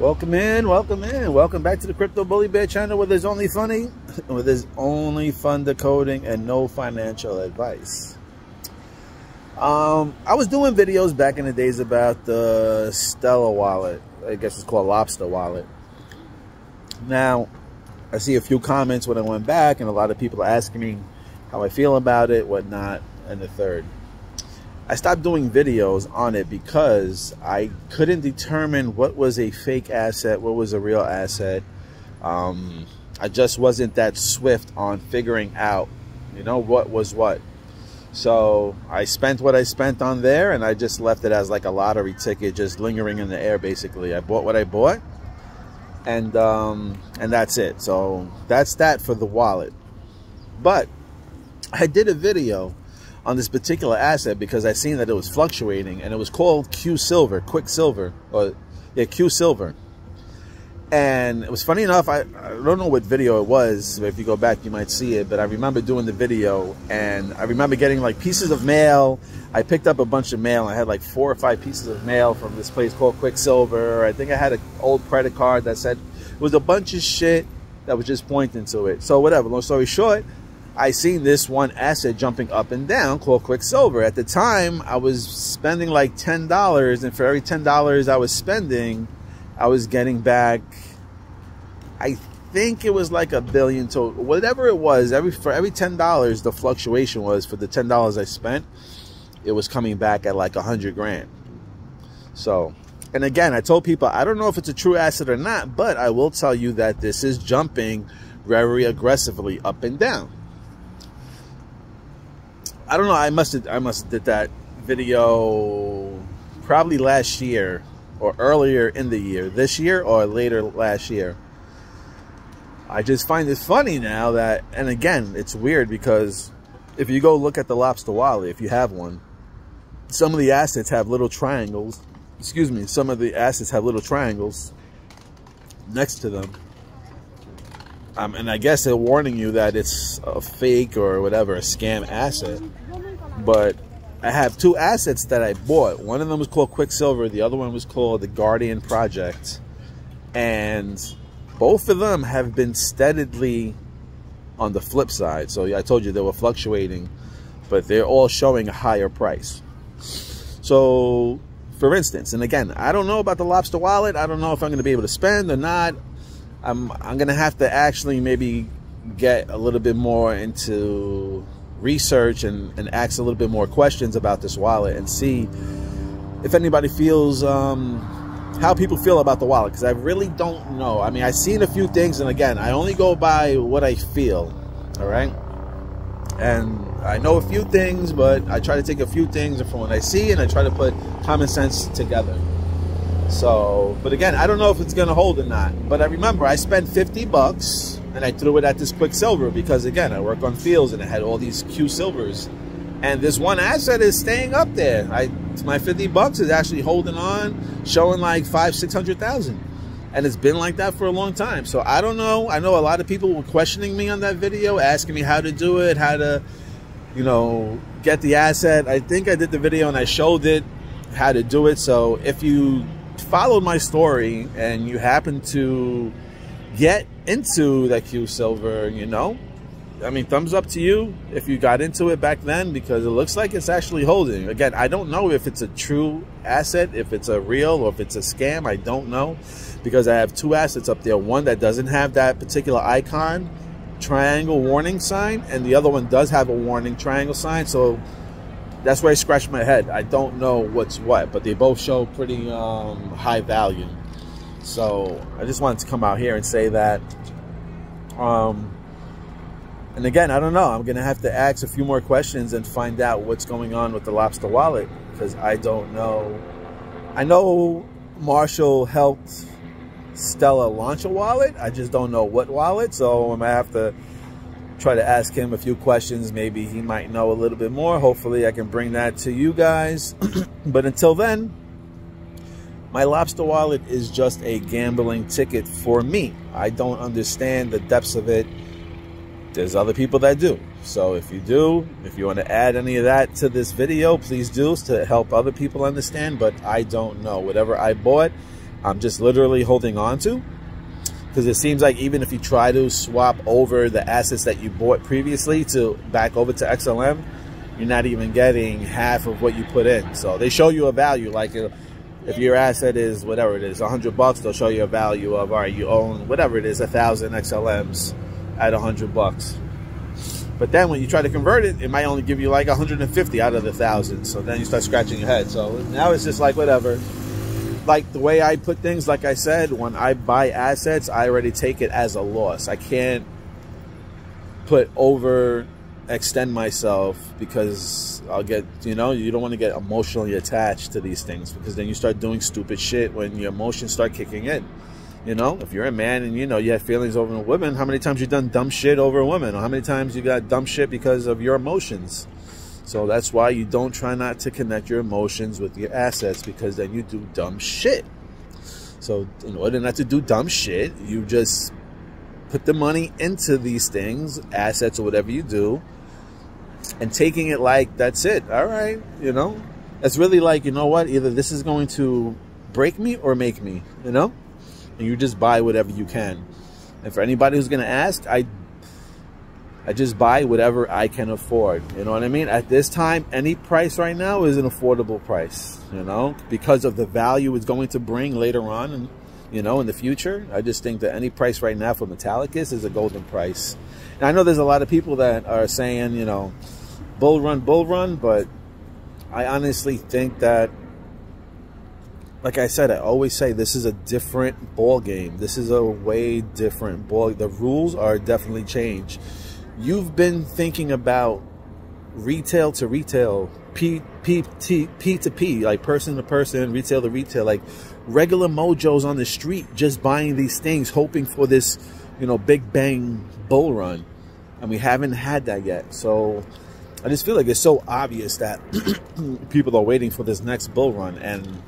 Welcome in, welcome in, welcome back to the Crypto Bully Bear channel where there's only funny, where there's only fun decoding and no financial advice. Um, I was doing videos back in the days about the Stellar wallet. I guess it's called Lobster wallet. Now, I see a few comments when I went back and a lot of people are asking me how I feel about it, whatnot, and the third. I stopped doing videos on it because I couldn't determine what was a fake asset, what was a real asset. Um, I just wasn't that swift on figuring out, you know, what was what. So I spent what I spent on there and I just left it as like a lottery ticket, just lingering in the air, basically. I bought what I bought and, um, and that's it. So that's that for the wallet. But I did a video on this particular asset because I seen that it was fluctuating and it was called Q Silver, Quick Silver, or yeah, Q Silver. And it was funny enough, I, I don't know what video it was. If you go back, you might see it. But I remember doing the video and I remember getting like pieces of mail. I picked up a bunch of mail. I had like four or five pieces of mail from this place called Quicksilver. I think I had an old credit card that said it was a bunch of shit that was just pointing to it. So whatever, long story short, I seen this one asset jumping up and down called Quicksilver. At the time, I was spending like $10, and for every $10 I was spending, I was getting back, I think it was like a billion to whatever it was. Every For every $10, the fluctuation was for the $10 I spent, it was coming back at like a 100 grand. So, and again, I told people, I don't know if it's a true asset or not, but I will tell you that this is jumping very aggressively up and down. I don't know. I must have I must did that video probably last year or earlier in the year, this year or later last year. I just find it funny now that, and again, it's weird because if you go look at the lobster wallet, if you have one, some of the assets have little triangles. Excuse me, some of the assets have little triangles next to them. Um, and I guess they're warning you that it's a fake or whatever, a scam asset. But I have two assets that I bought. One of them was called Quicksilver. The other one was called the Guardian Project. And both of them have been steadily on the flip side. So I told you they were fluctuating, but they're all showing a higher price. So for instance, and again, I don't know about the lobster wallet. I don't know if I'm going to be able to spend or not. I'm, I'm going to have to actually maybe get a little bit more into research and, and ask a little bit more questions about this wallet and see if anybody feels um, how people feel about the wallet because I really don't know. I mean, I've seen a few things, and again, I only go by what I feel. All right, and I know a few things, but I try to take a few things from what I see, and I try to put common sense together. So, but again, I don't know if it's gonna hold or not. But I remember I spent 50 bucks and I threw it at this Quicksilver because again, I work on fields and I had all these Q silvers. And this one asset is staying up there. I my 50 bucks is actually holding on, showing like five, six hundred thousand. And it's been like that for a long time. So I don't know. I know a lot of people were questioning me on that video, asking me how to do it, how to, you know, get the asset. I think I did the video and I showed it how to do it. So if you followed my story and you happen to get into that Q Silver, you know, I mean, thumbs up to you if you got into it back then because it looks like it's actually holding. Again, I don't know if it's a true asset, if it's a real or if it's a scam. I don't know because I have two assets up there. One that doesn't have that particular icon, triangle warning sign, and the other one does have a warning triangle sign. So that's where I scratch my head. I don't know what's what, but they both show pretty um, high value. So I just wanted to come out here and say that. Um, and again, I don't know. I'm going to have to ask a few more questions and find out what's going on with the lobster wallet because I don't know. I know Marshall helped Stellar launch a wallet. I just don't know what wallet. So I'm going to have to try to ask him a few questions. Maybe he might know a little bit more. Hopefully I can bring that to you guys. but until then, my lobster wallet is just a gambling ticket for me. I don't understand the depths of it. There's other people that do. So if you do, if you want to add any of that to this video, please do to help other people understand. But I don't know. Whatever I bought, I'm just literally holding on to. Because it seems like even if you try to swap over the assets that you bought previously to back over to XLM, you're not even getting half of what you put in. So they show you a value. Like uh, if your asset is whatever it is, 100 bucks, they'll show you a value of, all right, you own whatever it is, a thousand XLMs at 100 bucks. But then when you try to convert it, it might only give you like 150 out of the thousand. So then you start scratching your head. So now it's just like whatever. Like the way I put things, like I said, when I buy assets, I already take it as a loss. I can't put over extend myself because I'll get, you know, you don't want to get emotionally attached to these things because then you start doing stupid shit when your emotions start kicking in. You know, if you're a man and you know you have feelings over a woman, how many times you done dumb shit over a woman? Or how many times you got dumb shit because of your emotions? So that's why you don't try not to connect your emotions with your assets because then you do dumb shit. So in order not to do dumb shit, you just put the money into these things, assets or whatever you do, and taking it like that's it. All right, you know, it's really like you know what? Either this is going to break me or make me. You know and you just buy whatever you can. And for anybody who's going to ask, I I just buy whatever I can afford. You know what I mean? At this time, any price right now is an affordable price, you know, because of the value it's going to bring later on and you know, in the future. I just think that any price right now for Metallicus is a golden price. And I know there's a lot of people that are saying, you know, bull run, bull run, but I honestly think that like I said, I always say this is a different ball game. This is a way different ball. The rules are definitely changed. You've been thinking about retail to retail, P, P, T, P to P, like person to person, retail to retail, like regular mojos on the street just buying these things, hoping for this, you know, big bang bull run. And we haven't had that yet. So I just feel like it's so obvious that people are waiting for this next bull run. And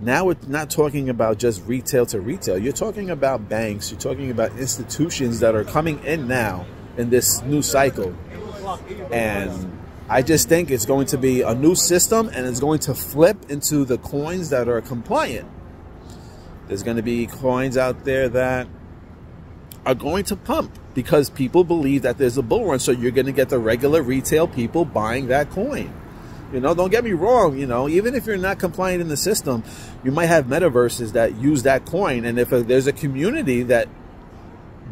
now we're not talking about just retail to retail. You're talking about banks. You're talking about institutions that are coming in now in this new cycle. And I just think it's going to be a new system and it's going to flip into the coins that are compliant. There's going to be coins out there that are going to pump because people believe that there's a bull run. So you're going to get the regular retail people buying that coin. You know, don't get me wrong. You know, even if you're not compliant in the system, you might have metaverses that use that coin. And if a, there's a community that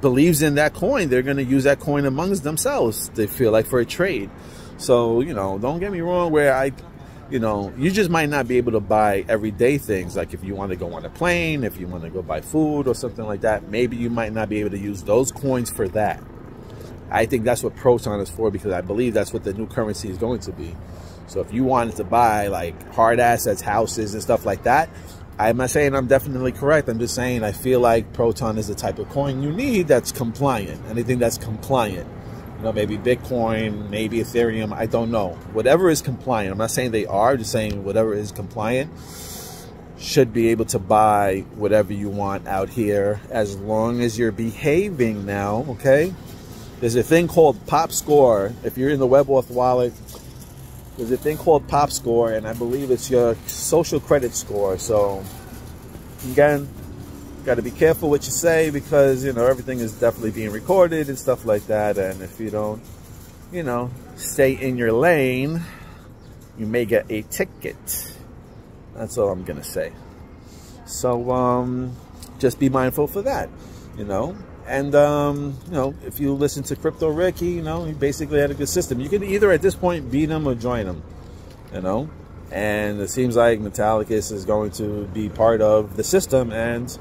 believes in that coin, they're going to use that coin amongst themselves. They feel like for a trade. So, you know, don't get me wrong where I, you know, you just might not be able to buy everyday things. Like if you want to go on a plane, if you want to go buy food or something like that, maybe you might not be able to use those coins for that. I think that's what Proton is for because I believe that's what the new currency is going to be. So if you wanted to buy like hard assets, houses and stuff like that, I'm not saying I'm definitely correct. I'm just saying I feel like Proton is the type of coin you need that's compliant. Anything that's compliant. You know, maybe Bitcoin, maybe Ethereum, I don't know. Whatever is compliant. I'm not saying they are, just saying whatever is compliant should be able to buy whatever you want out here as long as you're behaving now, okay? There's a thing called Pop Score. If you're in the WebAuth wallet, there's a thing called Pop Score, and I believe it's your social credit score. So, again, got to be careful what you say because, you know, everything is definitely being recorded and stuff like that. And if you don't, you know, stay in your lane, you may get a ticket. That's all I'm to say. So, um, just be mindful for that, you know. And, um, you know, if you listen to Crypto Ricky, you know, he basically had a good system. You can either at this point beat him or join him, you know. And it seems like Metallicus is going to be part of the system. And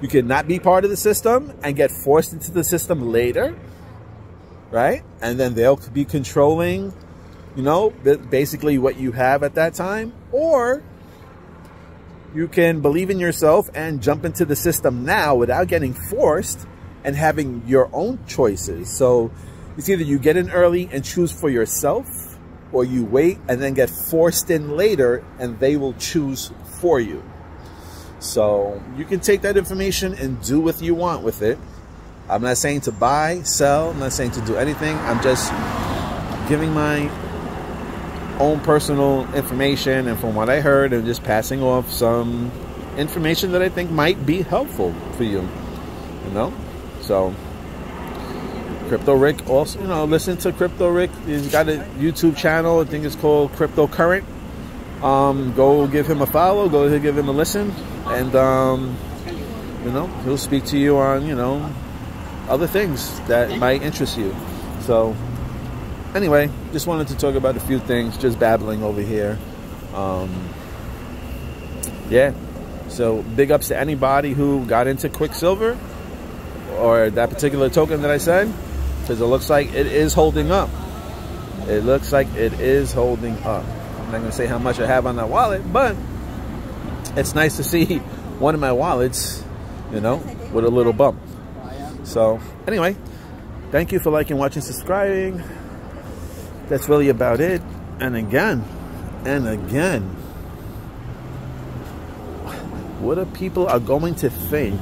you can not be part of the system and get forced into the system later, right? And then they'll be controlling, you know, basically what you have at that time. Or you can believe in yourself and jump into the system now without getting forced and having your own choices. So it's either you get in early and choose for yourself or you wait and then get forced in later and they will choose for you. So you can take that information and do what you want with it. I'm not saying to buy, sell, I'm not saying to do anything. I'm just giving my own personal information and from what I heard and just passing off some information that I think might be helpful for you. You know, so Crypto Rick also, you know, listen to Crypto Rick. He's got a YouTube channel. I think it's called Crypto Current. Um, go give him a follow. Go give him a listen, and um, you know he'll speak to you on you know other things that might interest you. So anyway, just wanted to talk about a few things. Just babbling over here. Um, yeah. So big ups to anybody who got into Quicksilver or that particular token that I said because it looks like it is holding up. It looks like it is holding up. I'm not going to say how much I have on that wallet, but it's nice to see one of my wallets, you know, with a little bump. So anyway, thank you for liking, watching, subscribing. That's really about it. And again, and again, what are people are going to think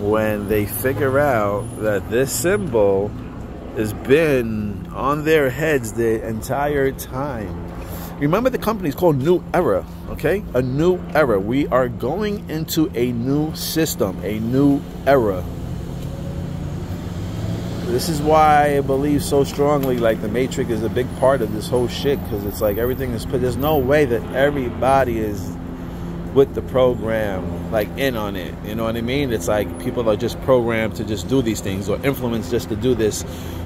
when they figure out that this symbol has been on their heads the entire time? Remember the company is called New Era, okay? A new era. We are going into a new system, a new era. This is why I believe so strongly like the Matrix is a big part of this whole shit because it's like everything is put. There's no way that everybody is with the program, like in on it. You know what I mean? It's like people are just programmed to just do these things or influenced just to do this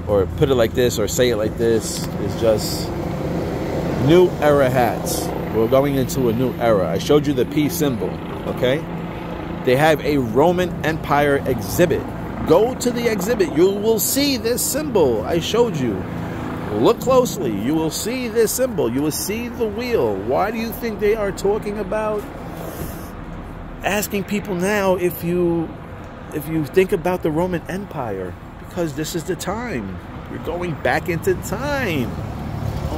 or put it like this or say it like this. It's just new era hats. We're going into a new era. I showed you the P symbol, okay? They have a Roman Empire exhibit. Go to the exhibit. You will see this symbol I showed you. Look closely. You will see this symbol. You will see the wheel. Why do you think they are talking about asking people now if you if you think about the Roman Empire? Because this is the time. You're going back into time.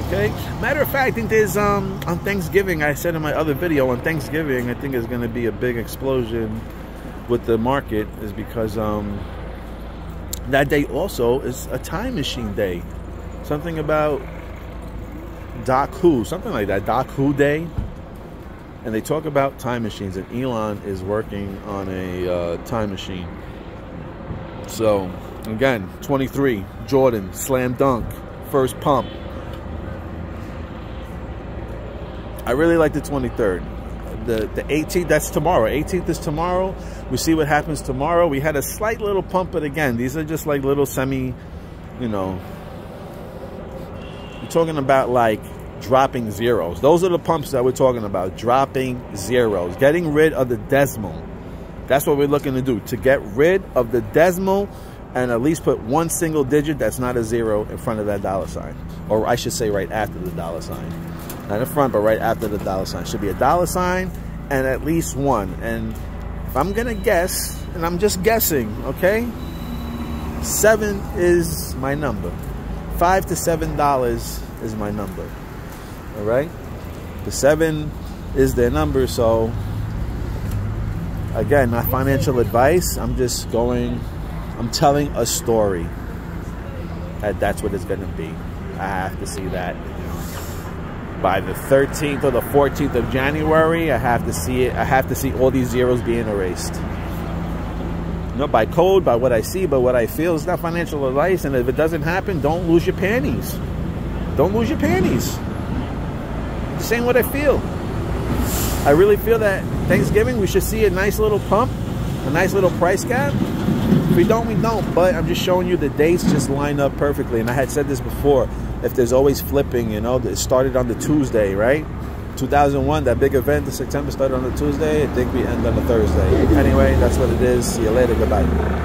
Okay. Matter of fact, I think there's um on Thanksgiving. I said in my other video on Thanksgiving, I think is going to be a big explosion with the market, is because um that day also is a time machine day. Something about Doc Who, something like that. Doc Who Day. And they talk about time machines, and Elon is working on a uh, time machine. So, again, 23, Jordan, slam dunk, first pump. I really like the 23rd. The the 18th, that's tomorrow. 18th is tomorrow. We see what happens tomorrow. We had a slight little pump, but again, these are just like little semi, you know, you're talking about like dropping zeros. Those are the pumps that we're talking about. Dropping zeros. Getting rid of the decimal. That's what we're looking to do. To get rid of the decimal and at least put one single digit that's not a zero in front of that dollar sign. Or I should say right after the dollar sign. Not in front, but right after the dollar sign. Should be a dollar sign and at least one. And if I'm to guess, and I'm just guessing, okay? Seven is my number. Five to seven dollars is my number. All right? The seven is their number, so again, not financial advice. I'm just going, I'm telling a story. And that's what it's going to be. I have to see that by the 13th or the 14th of January. I have to see it. I have to see all these zeros being erased. Not by code, by what I see, but what I feel. It's not financial advice. And if it doesn't happen, don't lose your panties. Don't lose your panties. Saying what I feel. I really feel that Thanksgiving, we should see a nice little pump, a nice little price gap. If we don't, we don't. But I'm just showing you the dates just line up perfectly. And I had said this before. If there's always flipping, you know, it started on the Tuesday, right? 2001, that big event in September started on the Tuesday. I think we end on the Thursday. Anyway, that's what it is. See you later. Goodbye.